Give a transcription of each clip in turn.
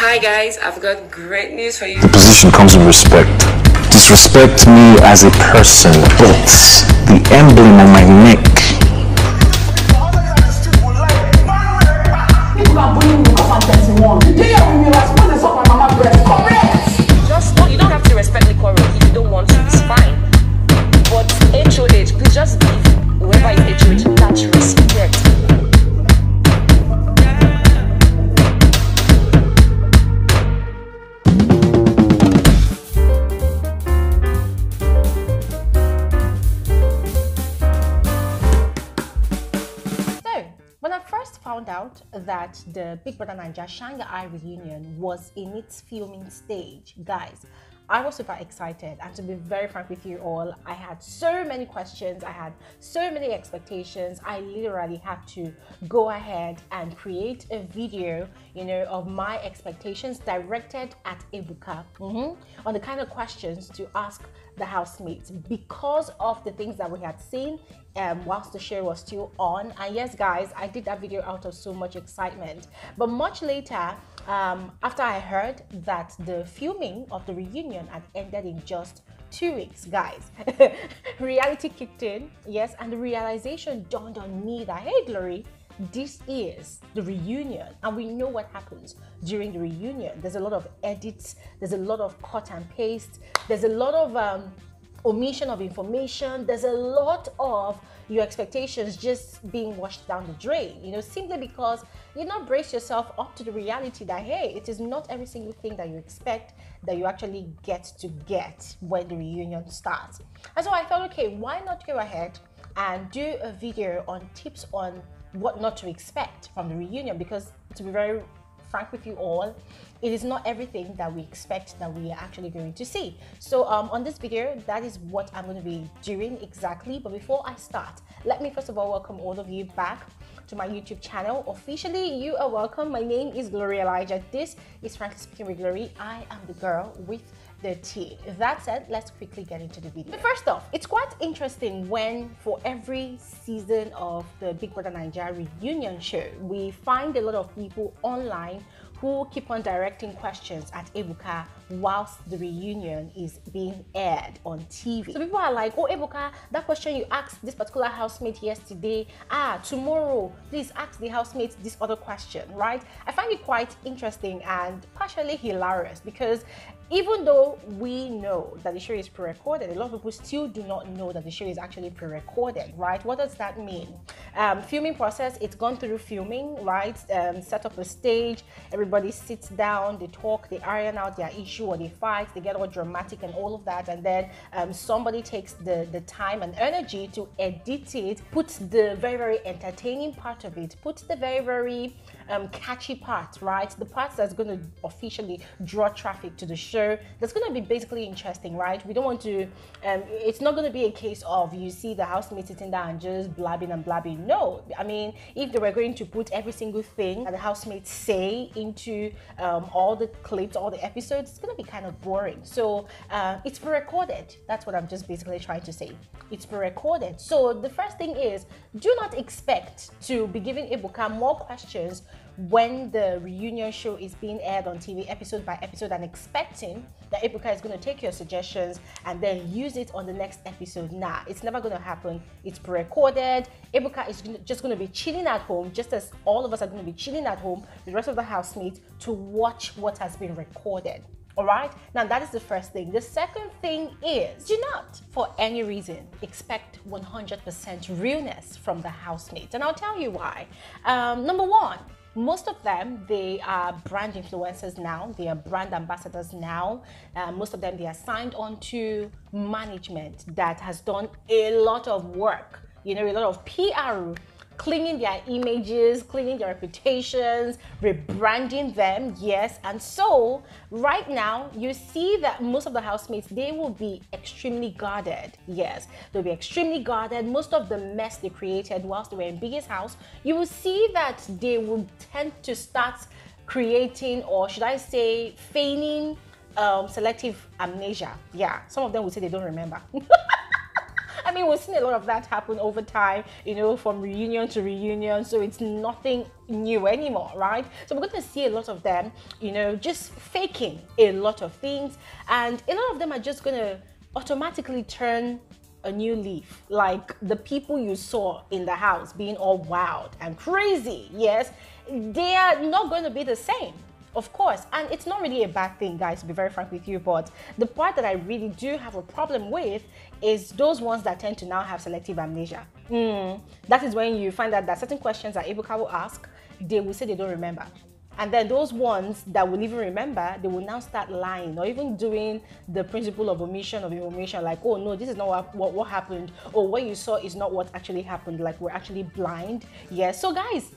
Hi guys, I've got great news for you. The position comes with respect. Disrespect me as a person, but the emblem on my neck. That the Big Brother Your Eye reunion was in its filming stage, guys, I was super excited. And to be very frank with you all, I had so many questions, I had so many expectations. I literally had to go ahead and create a video, you know, of my expectations directed at Ebuka mhm, on the kind of questions to ask the housemates because of the things that we had seen um, whilst the show was still on. And yes, guys, I did that video out of so much excitement. But much later, um, after I heard that the filming of the reunion had ended in just two weeks, guys, reality kicked in, yes, and the realization dawned on me that, hey, Glory, this is the reunion and we know what happens during the reunion. There's a lot of edits there's a lot of cut and paste there's a lot of um, omission of information there's a lot of your expectations just being washed down the drain you know simply because you not brace yourself up to the reality that hey it is not every single thing that you expect that you actually get to get when the reunion starts. And so i thought okay why not go ahead and do a video on tips on what not to expect from the reunion because to be very frank with you all it is not everything that we expect that we are actually going to see. So um, on this video that is what i'm going to be doing exactly. But before i start let me first of all welcome all of you back to my youtube channel. Officially you are welcome. My name is glory elijah. This is frankly speaking with glory. I am the girl with the tea. That said, let's quickly get into the video. But first off, it's quite interesting when for every season of the Big Brother Naija reunion show, we find a lot of people online who keep on directing questions at Ebuka whilst the reunion is being aired on TV. So people are like, oh Ebuka, that question you asked this particular housemate yesterday, ah, tomorrow, please ask the housemate this other question, right? I find it quite interesting and partially hilarious because even though we know that the show is pre-recorded, a lot of people still do not know that the show is actually pre-recorded, right? What does that mean? Um, filming process, it's gone through filming, right? Um, set up a stage, everybody sits down, they talk, they iron out their issue or they fight, they get all dramatic and all of that, and then um, somebody takes the, the time and energy to edit it, puts the very, very entertaining part of it, puts the very, very um, catchy part, right? The part that's going to officially draw traffic to the show. That's going to be basically interesting, right? We don't want to. Um, it's not going to be a case of you see the housemate sitting there and just blabbing and blabbing. No, I mean, if they were going to put every single thing that the housemates say into um, all the clips, all the episodes, it's going to be kind of boring. So uh, it's pre-recorded. That's what I'm just basically trying to say. It's pre-recorded. So the first thing is, do not expect to be giving Ebuka more questions when the reunion show is being aired on TV episode by episode and expecting that Ebuka is going to take your suggestions and then use it on the next episode. Nah, it's never going to happen. It's pre-recorded. Ebuka is just going to be chilling at home, just as all of us are going to be chilling at home the rest of the housemates to watch what has been recorded. All right, now that is the first thing. The second thing is do not, for any reason, expect 100% realness from the housemates. And I'll tell you why. Um, number one, most of them they are brand influencers now. They are brand ambassadors now. Uh, most of them they are signed on to management that has done a lot of work you know a lot of pr cleaning their images, cleaning their reputations, rebranding them, yes. And so right now, you see that most of the housemates, they will be extremely guarded, yes. They'll be extremely guarded. Most of the mess they created whilst they were in Biggie's House, you will see that they will tend to start creating, or should I say, feigning um, selective amnesia. Yeah, some of them will say they don't remember. I mean, we've seen a lot of that happen over time, you know, from reunion to reunion. So it's nothing new anymore, right? So we're going to see a lot of them, you know, just faking a lot of things. And a lot of them are just going to automatically turn a new leaf like the people you saw in the house being all wild and crazy yes they are not going to be the same of course and it's not really a bad thing guys to be very frank with you but the part that i really do have a problem with is those ones that tend to now have selective amnesia mm, that is when you find out that certain questions that Ebuka will ask they will say they don't remember and then those ones that will even remember, they will now start lying or even doing the principle of omission of information, like, oh no, this is not what, what, what happened, or what you saw is not what actually happened, like we're actually blind. Yeah. So guys,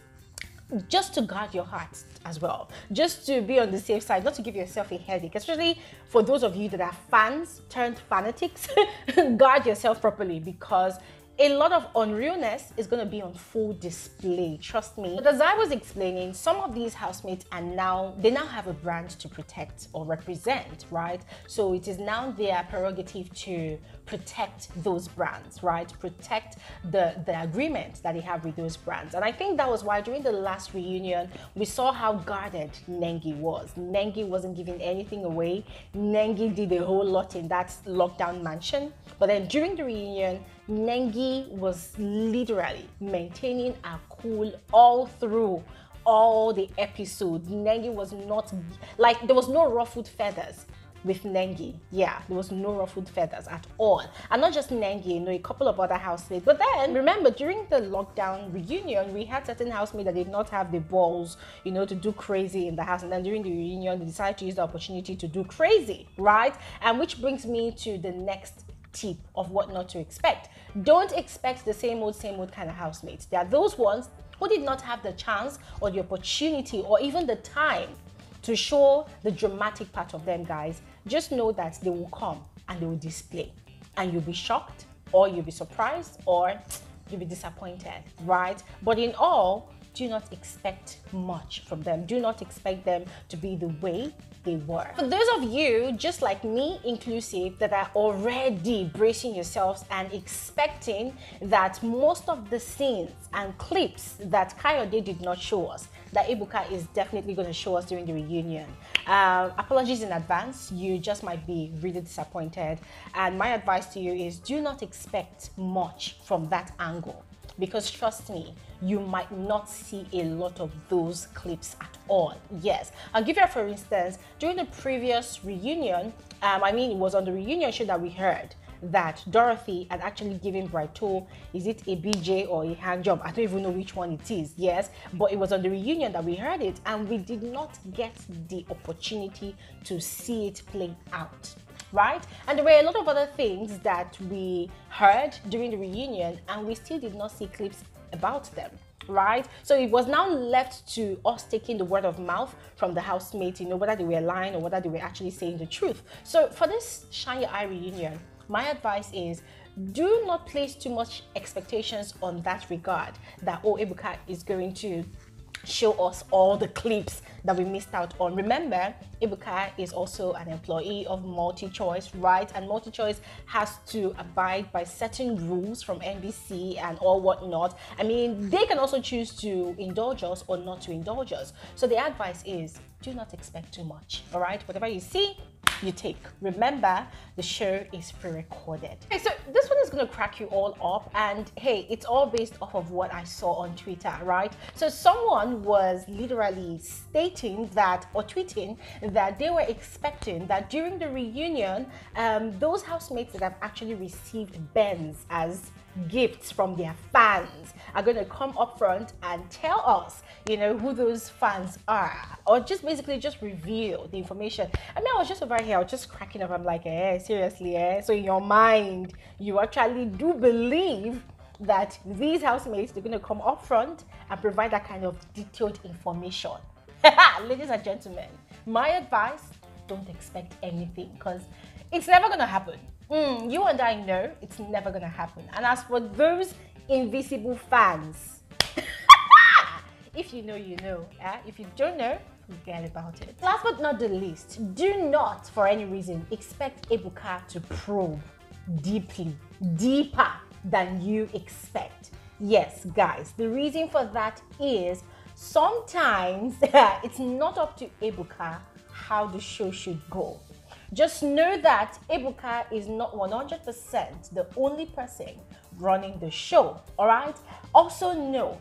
just to guard your heart as well, just to be on the safe side, not to give yourself a headache, especially for those of you that are fans turned fanatics, guard yourself properly because a lot of unrealness is going to be on full display trust me. But as i was explaining some of these housemates are now they now have a brand to protect or represent right? So it is now their prerogative to protect those brands right? Protect the the agreement that they have with those brands. And i think that was why during the last reunion we saw how guarded nengi was. Nengi wasn't giving anything away. Nengi did a whole lot in that lockdown mansion. But then during the reunion Nengi was literally maintaining a cool all through all the episodes. Nengi was not like there was no ruffled feathers with Nengi. Yeah, there was no ruffled feathers at all. And not just Nengi, you know, a couple of other housemates. But then remember, during the lockdown reunion, we had certain housemates that did not have the balls, you know, to do crazy in the house. And then during the reunion, they decided to use the opportunity to do crazy, right? And which brings me to the next tip of what not to expect. Don't expect the same old, same old kind of housemates. There are those ones who did not have the chance or the opportunity or even the time to show the dramatic part of them, guys. Just know that they will come and they will display. And you'll be shocked or you'll be surprised or you'll be disappointed, right? But in all, do not expect much from them. Do not expect them to be the way they were. For those of you, just like me inclusive, that are already bracing yourselves and expecting that most of the scenes and clips that Kayode did not show us, that Ebuka is definitely going to show us during the reunion. Uh, apologies in advance, you just might be really disappointed. And my advice to you is do not expect much from that angle because trust me, you might not see a lot of those clips at all. Yes, I'll give you for instance, during the previous reunion, um, I mean, it was on the reunion show that we heard that Dorothy had actually given Brighto, is it a BJ or a hand job? I don't even know which one it is, yes, but it was on the reunion that we heard it and we did not get the opportunity to see it play out right? And there were a lot of other things that we heard during the reunion and we still did not see clips about them right? So it was now left to us taking the word of mouth from the housemates, you know, whether they were lying or whether they were actually saying the truth. So for this Shine Your Eye reunion, my advice is do not place too much expectations on that regard that, oh, Ebuka is going to show us all the clips that we missed out on. Remember, Ebuka is also an employee of MultiChoice, right? And MultiChoice has to abide by certain rules from NBC and all whatnot. I mean, they can also choose to indulge us or not to indulge us. So the advice is do not expect too much, all right? Whatever you see, you take. Remember, the show is pre-recorded. Okay, so this one is gonna crack you all up and hey, it's all based off of what I saw on Twitter, right? So someone was literally stating that or tweeting that they were expecting that during the reunion, um, those housemates that have actually received Benz as gifts from their fans are going to come up front and tell us, you know, who those fans are, or just basically just reveal the information. I mean, I was just over here, I was just cracking up. I'm like, eh, seriously, eh? So in your mind, you actually do believe that these housemates they're going to come up front and provide that kind of detailed information. Ladies and gentlemen, my advice: don't expect anything because it's never going to happen. Mm, you and I know it's never gonna happen. And as for those invisible fans, if you know, you know. Eh? If you don't know, forget about it. Last but not the least, do not, for any reason, expect Ebuka to probe deeply, deeper than you expect. Yes, guys, the reason for that is sometimes it's not up to Ebuka how the show should go. Just know that Ebuka is not 100% the only person running the show, all right? Also know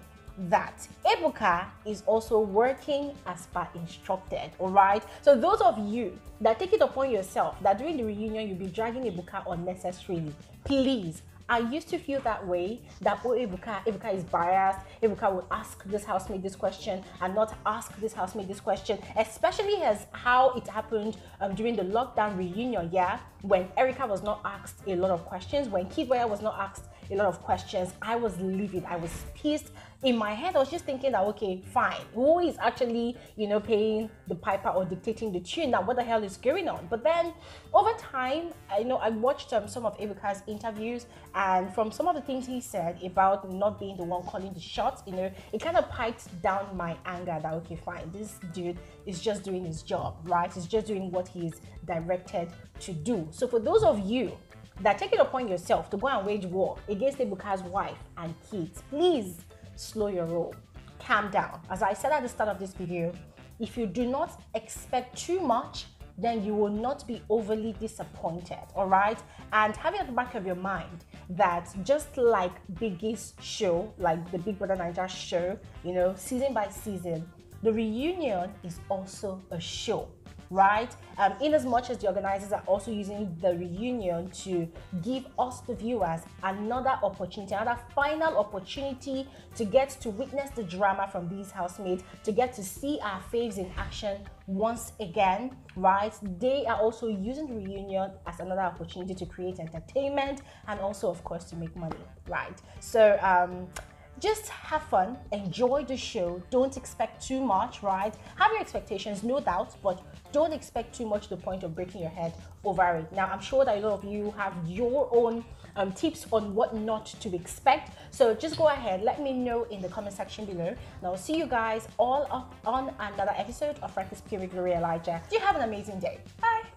that Ebuka is also working as per instructed, all right? So those of you that take it upon yourself that during the reunion you'll be dragging Ebuka unnecessarily, please I used to feel that way that oh Ebuka, is biased. Ebuka will ask this housemate this question and not ask this housemate this question, especially as how it happened um, during the lockdown reunion, yeah, when Erica was not asked a lot of questions, when Kidd was not asked a lot of questions. I was livid. I was pissed. In my head, I was just thinking that okay, fine. Who is actually, you know, paying the piper or dictating the tune? Now, what the hell is going on? But then, over time, I know I watched um, some of Ebuka's interviews, and from some of the things he said about not being the one calling the shots, you know, it kind of piped down my anger. That okay, fine, this dude is just doing his job, right? He's just doing what he's directed to do. So for those of you that take it upon yourself to go and wage war against Ebuka's wife and kids, please slow your roll. Calm down. As I said at the start of this video, if you do not expect too much, then you will not be overly disappointed, all right? And having at the back of your mind that just like Biggie's show, like the Big Brother Naija show, you know, season by season, the reunion is also a show right? Um, in as much as the organizers are also using the reunion to give us, the viewers, another opportunity, another final opportunity to get to witness the drama from these housemates, to get to see our faves in action once again, right? They are also using the reunion as another opportunity to create entertainment and also, of course, to make money, right? So, um, just have fun, enjoy the show, don't expect too much, right? Have your expectations, no doubt, but don't expect too much to the point of breaking your head over it. Now, I'm sure that a lot of you have your own um, tips on what not to expect. So just go ahead, let me know in the comment section below. And I'll see you guys all up on another episode of Frankly Speaking with Glory Elijah. Do you have an amazing day. Bye.